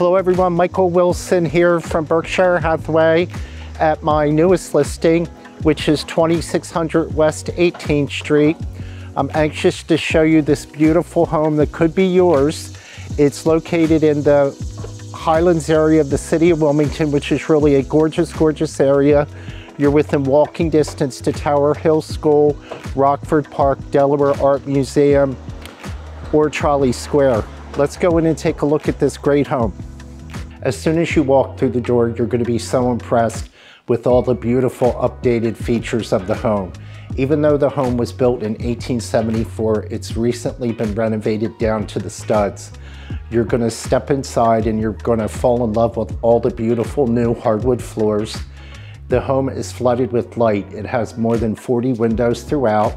Hello everyone, Michael Wilson here from Berkshire Hathaway at my newest listing, which is 2600 West 18th Street. I'm anxious to show you this beautiful home that could be yours. It's located in the Highlands area of the city of Wilmington, which is really a gorgeous, gorgeous area. You're within walking distance to Tower Hill School, Rockford Park, Delaware Art Museum, or Trolley Square. Let's go in and take a look at this great home. As soon as you walk through the door, you're going to be so impressed with all the beautiful updated features of the home. Even though the home was built in 1874, it's recently been renovated down to the studs. You're going to step inside and you're going to fall in love with all the beautiful new hardwood floors. The home is flooded with light. It has more than 40 windows throughout.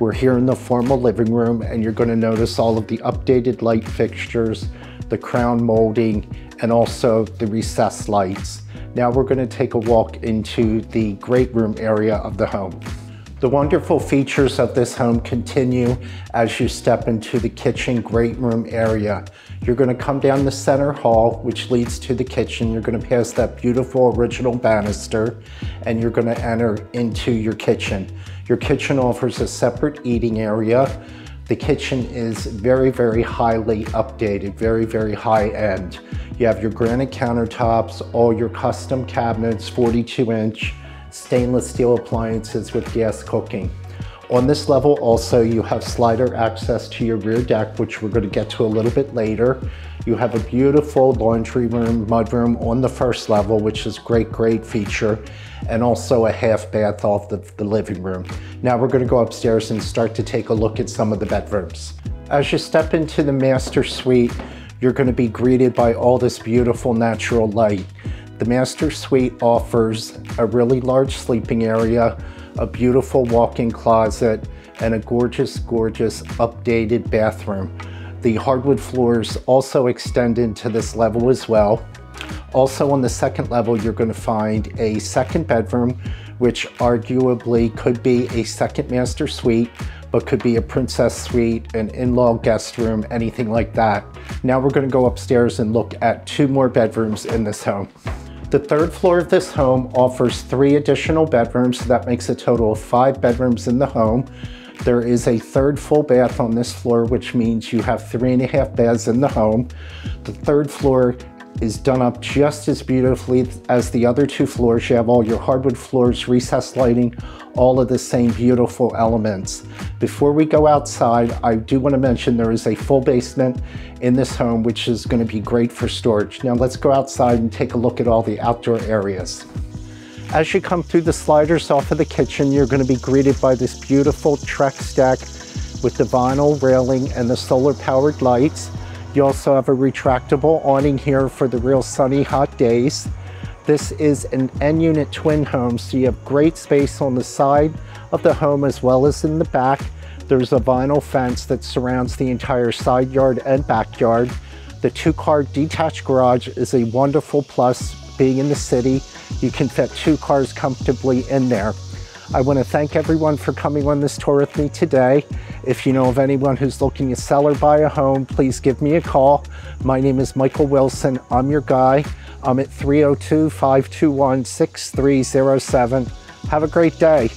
We're here in the formal living room and you're going to notice all of the updated light fixtures, the crown molding, and also the recessed lights. Now we're gonna take a walk into the great room area of the home. The wonderful features of this home continue as you step into the kitchen great room area. You're gonna come down the center hall, which leads to the kitchen. You're gonna pass that beautiful original banister, and you're gonna enter into your kitchen. Your kitchen offers a separate eating area, the kitchen is very, very highly updated, very, very high end. You have your granite countertops, all your custom cabinets, 42 inch stainless steel appliances with gas cooking. On this level also you have slider access to your rear deck, which we're gonna get to a little bit later. You have a beautiful laundry room, mudroom on the first level, which is great, great feature, and also a half bath off the, the living room. Now we're gonna go upstairs and start to take a look at some of the bedrooms. As you step into the master suite, you're gonna be greeted by all this beautiful natural light. The master suite offers a really large sleeping area, a beautiful walk-in closet, and a gorgeous, gorgeous updated bathroom. The hardwood floors also extend into this level as well. Also on the second level, you're gonna find a second bedroom, which arguably could be a second master suite, but could be a princess suite, an in-law guest room, anything like that. Now we're gonna go upstairs and look at two more bedrooms in this home. The third floor of this home offers three additional bedrooms, so that makes a total of five bedrooms in the home. There is a third full bath on this floor, which means you have three and a half baths in the home. The third floor is done up just as beautifully as the other two floors. You have all your hardwood floors, recessed lighting, all of the same beautiful elements. Before we go outside, I do want to mention there is a full basement in this home, which is going to be great for storage. Now let's go outside and take a look at all the outdoor areas. As you come through the sliders off of the kitchen, you're going to be greeted by this beautiful Trex deck with the vinyl railing and the solar powered lights. You also have a retractable awning here for the real sunny hot days. This is an end-unit twin home, so you have great space on the side of the home as well as in the back. There's a vinyl fence that surrounds the entire side yard and backyard. The two-car detached garage is a wonderful plus being in the city. You can fit two cars comfortably in there. I want to thank everyone for coming on this tour with me today. If you know of anyone who's looking to sell or buy a home, please give me a call. My name is Michael Wilson. I'm your guy. I'm at 302-521-6307. Have a great day.